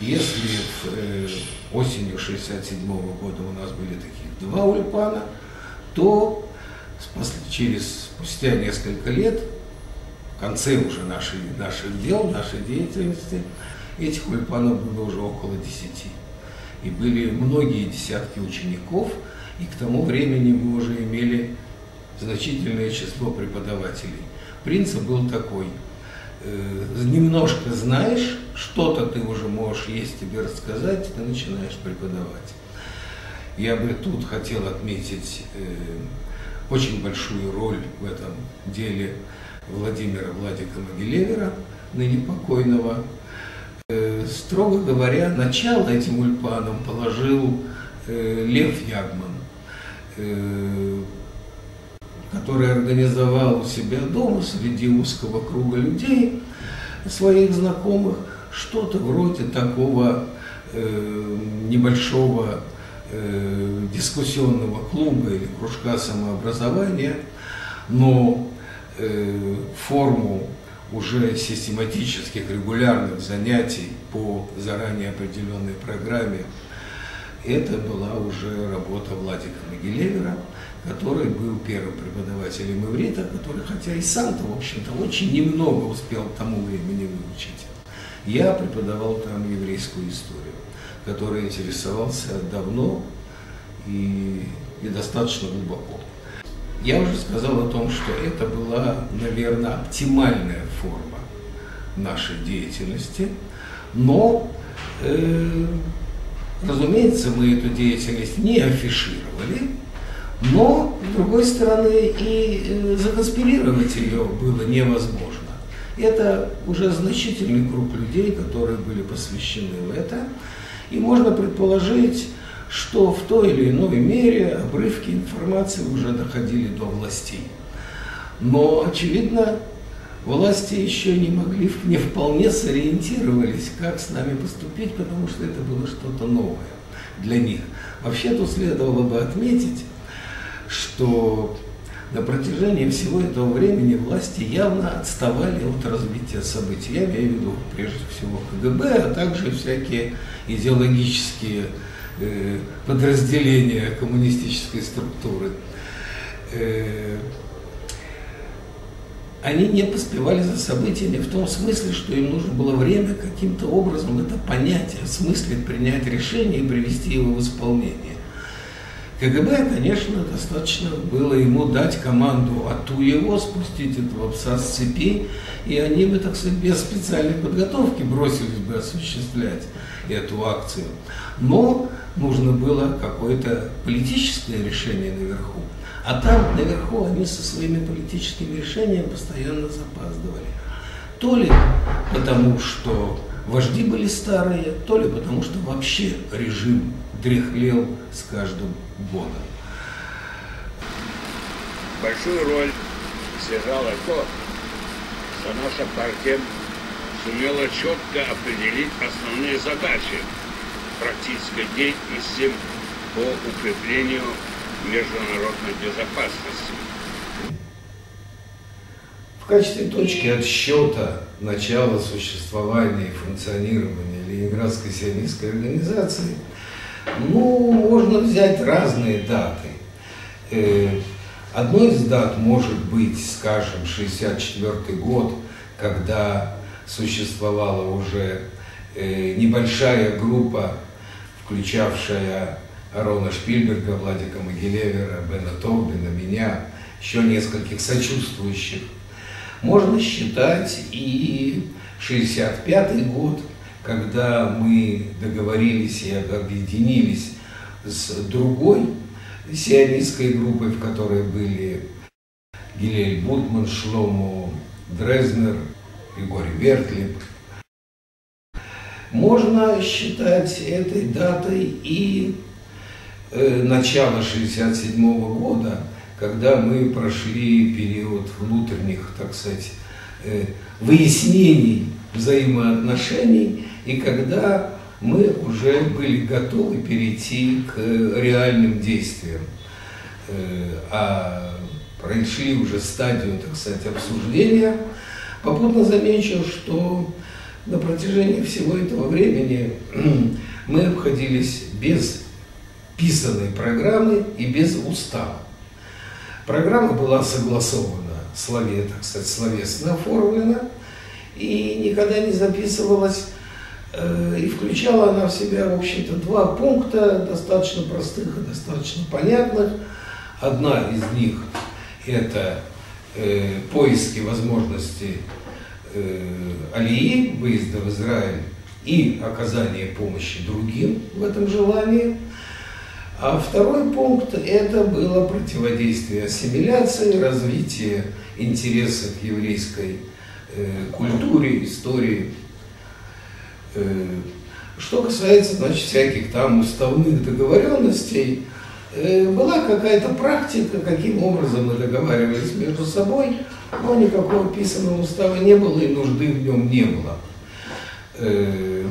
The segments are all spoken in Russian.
Если в, э, осенью 67 года у нас были таких два ульпана, то через спустя несколько лет, в конце уже нашей, наших дел, нашей деятельности, этих ульпанов было уже около десяти. И были многие десятки учеников, и к тому времени мы уже имели значительное число преподавателей. Принцип был такой. Э, немножко знаешь, что-то ты уже можешь есть тебе рассказать, ты начинаешь преподавать. Я бы тут хотел отметить э, очень большую роль в этом деле Владимира Владика Могилевера, ныне покойного. Э, строго говоря, начало этим ульпанам положил Лев Ягман, который организовал у себя дома среди узкого круга людей, своих знакомых, что-то вроде такого э, небольшого э, дискуссионного клуба или кружка самообразования, но э, форму уже систематических регулярных занятий по заранее определенной программе, это была уже работа Владика Могилевера, который был первым преподавателем иврита, который, хотя и сам-то, в общем-то, очень немного успел к тому времени выучить. Я преподавал там еврейскую историю, которой интересовался давно и, и достаточно глубоко. Я уже сказал о том, что это была, наверное, оптимальная форма нашей деятельности, но, э, разумеется, мы эту деятельность не афишировали, но, с другой стороны, и э, законспирировать ее было невозможно. Это уже значительный круг людей, которые были посвящены в это. И можно предположить, что в той или иной мере обрывки информации уже доходили до властей. Но, очевидно, власти еще не могли, не вполне сориентировались, как с нами поступить, потому что это было что-то новое для них. Вообще тут следовало бы отметить, что на протяжении всего этого времени власти явно отставали от развития событий. Я имею в виду прежде всего КГБ, а также всякие идеологические э, подразделения коммунистической структуры. Э, они не поспевали за событиями в том смысле, что им нужно было время каким-то образом это понять, осмыслить, принять решение и привести его в исполнение. КГБ, конечно, достаточно было ему дать команду «ату его», спустить этого пса с цепи, и они бы, так сказать, без специальной подготовки бросились бы осуществлять эту акцию. Но нужно было какое-то политическое решение наверху. А там, наверху, они со своими политическими решениями постоянно запаздывали. То ли потому, что вожди были старые, то ли потому, что вообще режим дряхлел с каждым годом. Большую роль сыграло то, что наша партия сумела четко определить основные задачи практической деятельности по укреплению международной безопасности. В качестве точки отсчета начала существования и функционирования Ленинградской сионистской организации – ну, можно взять разные даты. Э, одной из дат может быть, скажем, 64 год, когда существовала уже э, небольшая группа, включавшая Арона Шпильберга, Владика Могилевера, Бена Торбина, меня, еще нескольких сочувствующих. Можно считать и 65 год, когда мы договорились и объединились с другой сионистской группой, в которой были Гилель Бутман, Шлому Дрезнер, Григорий Вертлип. Можно считать этой датой и э, начало 1967 года, когда мы прошли период внутренних, так сказать, э, выяснений взаимоотношений и когда мы уже были готовы перейти к реальным действиям, э, а прошли уже стадию, так сказать, обсуждения, попутно замечу, что на протяжении всего этого времени мы обходились без писанной программы и без устава. Программа была согласована, слове, так сказать, словесно оформлена, и никогда не записывалась, и включала она в себя, в общем-то, два пункта, достаточно простых и достаточно понятных. Одна из них – это э, поиски возможности э, Алии, выезда в Израиль и оказание помощи другим в этом желании. А второй пункт – это было противодействие ассимиляции, развитие интереса к еврейской э, культуре, истории. Э, что касается, значит, всяких там уставных договоренностей, э, была какая-то практика, каким образом мы договаривались между собой, но никакого писанного устава не было и нужды в нем не было. Э,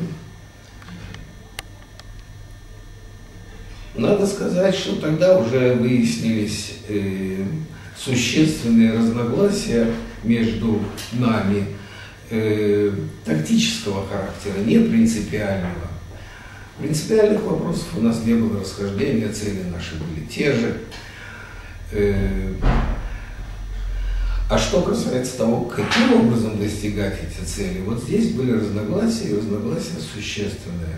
надо сказать, что тогда уже выяснились существенные разногласия между нами э, тактического характера, не принципиального. Принципиальных вопросов у нас не было расхождения, цели наши были те же. Э, а что касается того, каким образом достигать эти цели, вот здесь были разногласия, и разногласия существенные.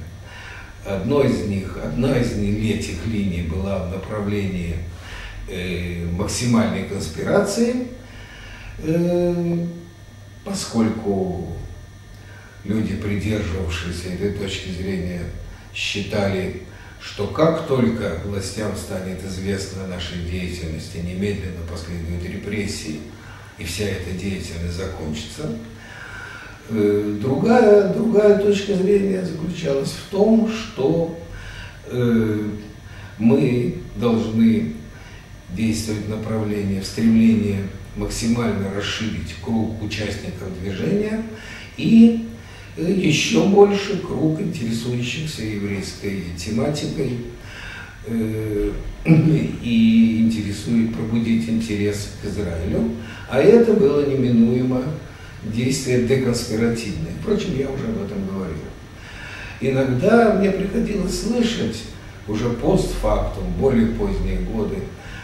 Одно из них, одна из этих линий была в направлении э, максимальной конспирации, э, поскольку люди, придерживавшиеся этой точки зрения, считали, что как только властям станет известно о нашей деятельности, немедленно последуют репрессии – и вся эта деятельность закончится. Э, другая, другая точка зрения заключалась в том, что э, мы должны действовать в направлении, в стремлении максимально расширить круг участников движения и э, еще больше круг интересующихся еврейской тематикой и интересует пробудить интерес к Израилю. А это было неминуемо действие деконспиративное. Впрочем, я уже об этом говорил. Иногда мне приходилось слышать уже постфактум, более поздние годы,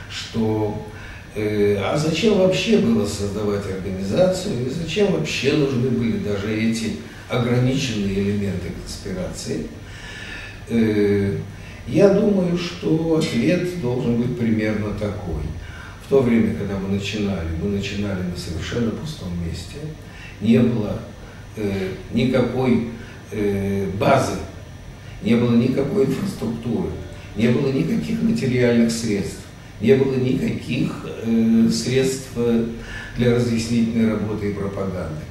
что э, а зачем вообще было создавать организацию, и зачем вообще нужны были даже эти ограниченные элементы конспирации. Э, я думаю, что ответ должен быть примерно такой – в то время, когда мы начинали, мы начинали на совершенно пустом месте, не было э, никакой э, базы, не было никакой инфраструктуры, не было никаких материальных средств, не было никаких э, средств э, для разъяснительной работы и пропаганды.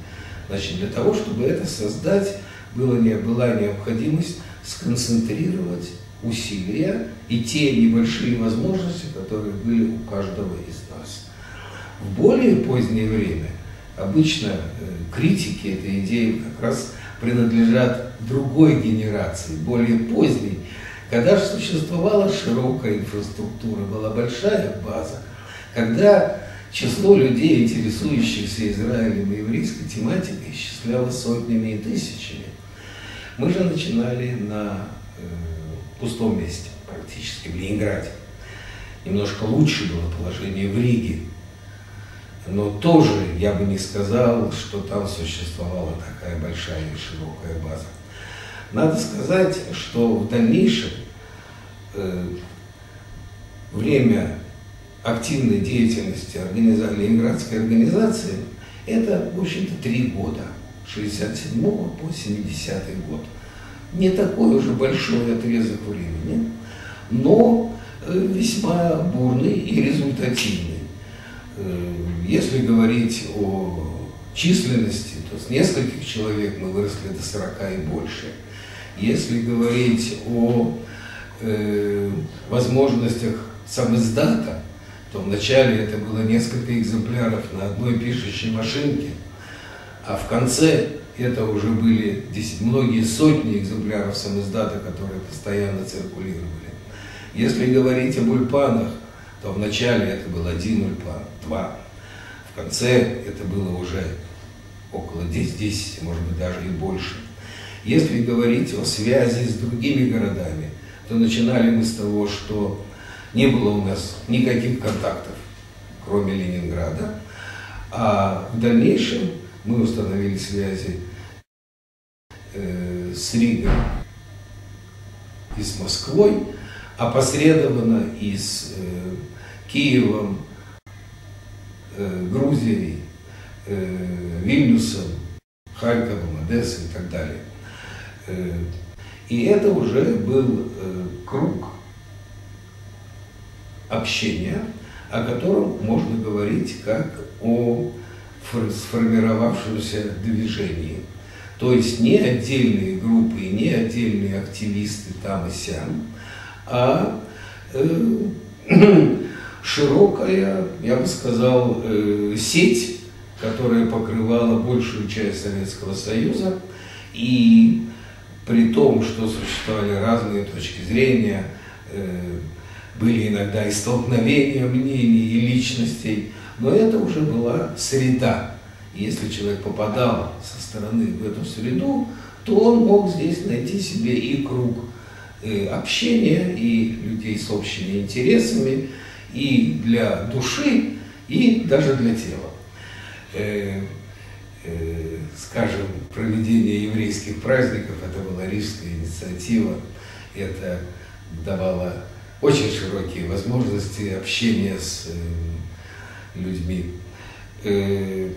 Значит, для того, чтобы это создать, было, не, была необходимость сконцентрировать усилия и те небольшие возможности, которые были у каждого из нас. В более позднее время обычно э, критики этой идеи как раз принадлежат другой генерации, более поздней, когда же существовала широкая инфраструктура, была большая база, когда число людей, интересующихся Израилем и еврейской тематикой, исчислялось сотнями и тысячами. Мы же начинали на э, пустом месте практически, в Ленинграде. Немножко лучше было положение в Риге. Но тоже я бы не сказал, что там существовала такая большая и широкая база. Надо сказать, что в дальнейшем э, время активной деятельности организа... Ленинградской организации это, в общем-то, три года, 67 по 70 год не такой уже большой отрезок времени, но э, весьма бурный и результативный. Э, если говорить о численности, то с нескольких человек мы выросли до 40 и больше. Если говорить о э, возможностях самоиздата, то вначале это было несколько экземпляров на одной пишущей машинке, а в конце это уже были многие сотни экземпляров самоиздата, которые постоянно циркулировали. Если говорить об ульпанах, то вначале это был один ульпан, два. В конце это было уже около 10, 10, может быть, даже и больше. Если говорить о связи с другими городами, то начинали мы с того, что не было у нас никаких контактов, кроме Ленинграда, а в дальнейшем мы установили связи э, с Ригой и с Москвой, опосредованно и с э, Киевом, э, Грузией, Вильнюсом, Харьковом, Одессой и так далее. Э, и это уже был э, круг общения, о котором можно говорить как о сформировавшемся движении. То есть не отдельные группы, не отдельные активисты там и сям, а э, широкая, я бы сказал, сеть, которая покрывала большую часть Советского Союза. И при том, что существовали разные точки зрения, э, были иногда и столкновения мнений и личностей, но это уже была среда. Если человек попадал со стороны в эту среду, то он мог здесь найти себе и круг э, общения, и людей с общими интересами, и для души, и даже для тела. Скажем, проведение еврейских праздников, это была рижская инициатива, это давало очень широкие возможности общения с э, людьми. Э,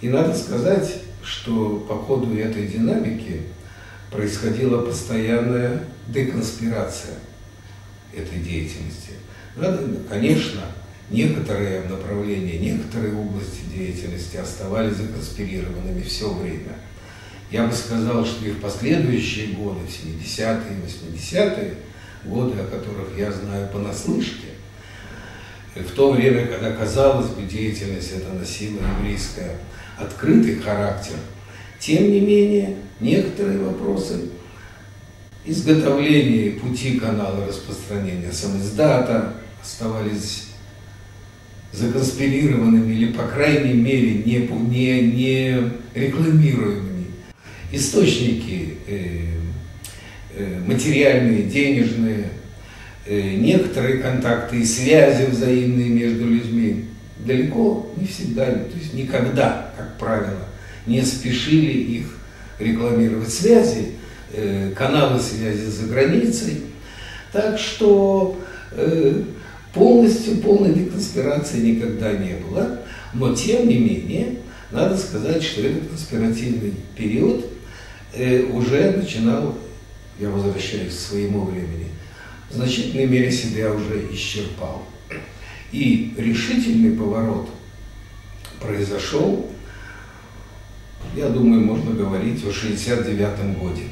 и надо сказать, что по ходу этой динамики происходила постоянная деконспирация этой деятельности. Надо, конечно, некоторые направления, некоторые области деятельности оставались законспирированными все время. Я бы сказал, что и в последующие годы, в 70-е, 80-е, годы, о которых я знаю понаслышке, в то время, когда, казалось бы, деятельность эта носила еврейская открытый характер, тем не менее, некоторые вопросы изготовления пути канала распространения самоиздата оставались законспирированными или, по крайней мере, не, не, не рекламируемыми. Источники э, Э, материальные, денежные, э, некоторые контакты и связи взаимные между людьми далеко не всегда, то есть никогда, как правило, не спешили их рекламировать связи, э, каналы связи за границей. Так что полностью полной деконспирации никогда не было. Но тем не менее, надо сказать, что этот конспиративный период уже начинал я возвращаюсь к своему времени, в значительной мере себя уже исчерпал. И решительный поворот произошел, я думаю, можно говорить о 69 годе.